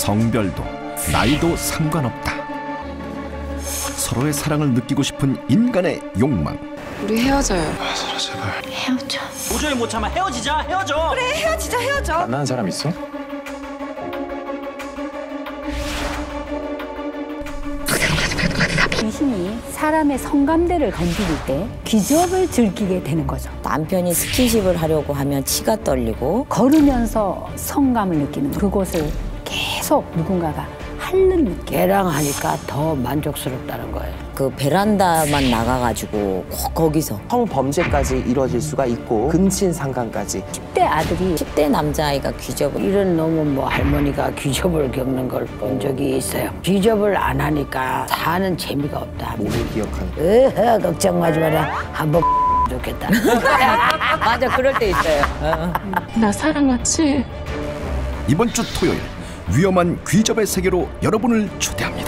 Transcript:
성별도 나이도 상관없다. 서로의 사랑을 느끼고 싶은 인간의 욕망. 우리 헤어져요. 도저히 못 참아 헤어지자 헤어져 만나는 사람 있어? 귀신이 사람의 성감대를 건드릴 때 기적을 즐기게 되는 거죠. 남편이 스킨십을 하려고 하면 치가 떨리고 걸으면서 성감을 느끼는 그곳을 계속 누군가가 핥는 느낌. 걔랑 하니까 더 만족스럽다는 거예요. 그 베란다만 나가가지고 꼭 거기서 성범죄까지 이뤄질 수가 있고 근친 상간까지 10대 아들이 10대 남자아이가 귀접을 이런 놈은 뭐 할머니가 귀접을 겪는 걸 본 적이 있어요. 귀접을 안 하니까 사는 재미가 없다. 오래 기억하는 으허, 걱정 마지 마라. 한번 좋겠다. 맞아 그럴 때 있어요 나 사랑하지? 이번 주 토요일 위험한 귀접의 세계로 여러분을 초대합니다.